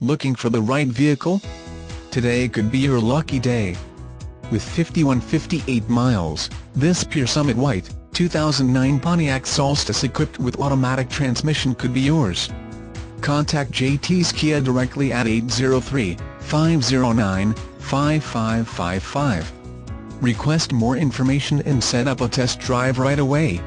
Looking for the right vehicle? Today could be your lucky day. With 5158 miles, this Pure Summit White, 2009 Pontiac Solstice equipped with automatic transmission could be yours. Contact JT's Kia directly at 803-509-5555. Request more information and set up a test drive right away.